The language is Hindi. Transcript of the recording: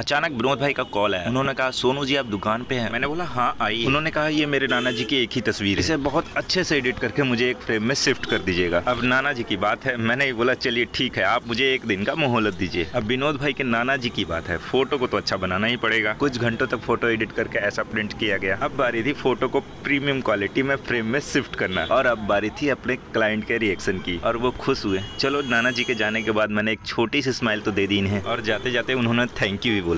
अचानक विनोद भाई का कॉल आया। उन्होंने कहा सोनू जी आप दुकान पे हैं? मैंने बोला हाँ आई उन्होंने कहा ये मेरे नाना जी की एक ही तस्वीर है। इसे बहुत अच्छे से एडिट करके मुझे एक फ्रेम में शिफ्ट कर दीजिएगा। अब नाना जी की बात है। मैंने बोला चलिए ठीक है आप मुझे एक दिन का मोहलत दीजिए। अब विनोद भाई के नाना जी की बात है। फ़ोटो को तो अच्छा बनाना ही पड़ेगा। कुछ घंटों तक फ़ोटो एडिट करके ऐसा प्रिंट किया गया। अब बारी थी फ़ोटो को प्रीमियम क्वालिटी में फ्रेम में शिफ्ट करना। और अब बारी थी अपने क्लाइंट के रिएक्शन की। और वो खुश हुए। चलो नाना जी के जाने के बाद मैंने एक छोटी सी स्माइल तो दे दी इन्हें। और जाते जाते उन्होंने थैंक यू भी